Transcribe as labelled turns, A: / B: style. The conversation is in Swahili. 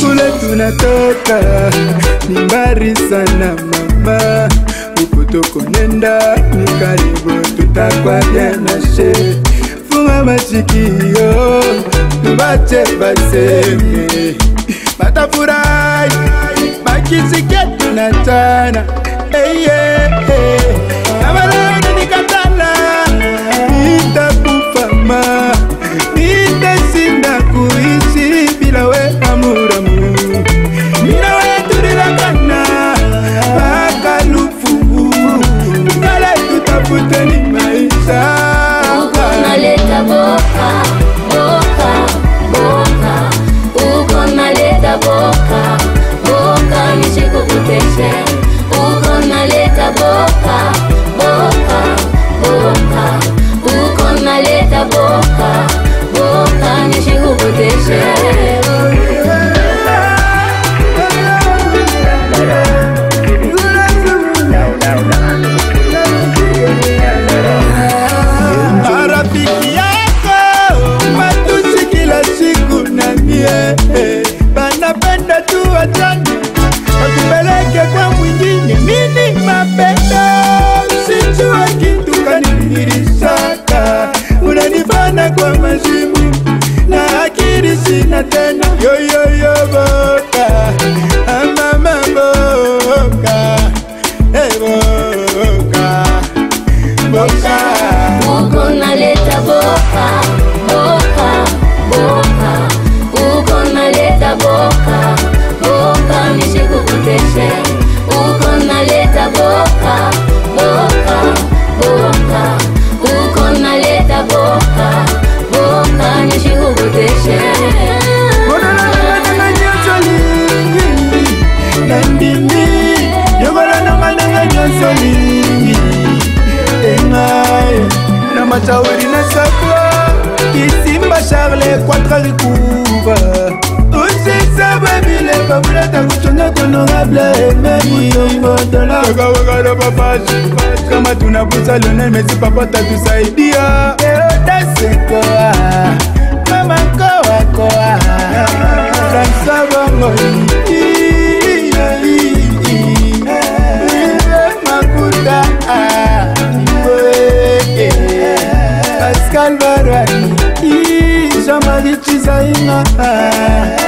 A: Kule tunatoka ni mbali sana mama, uko tukonenda ni karibu, tutakwambia she funga masikio tubache baseme, batafurahi kiziketi na tana hey, yeah, hey.
B: Boka Uko naleta boka, boka, boka. Uko naleta boka, boka nishikukuteshe.
A: machawirina sakwa kisimba charle kwatra likuva usisababile babulata kuchonga konorable ememiyongodolawekawekala papashi kama tunakusa lionel mesi papa tatusaidia eodasekoa mamakowakoa
B: no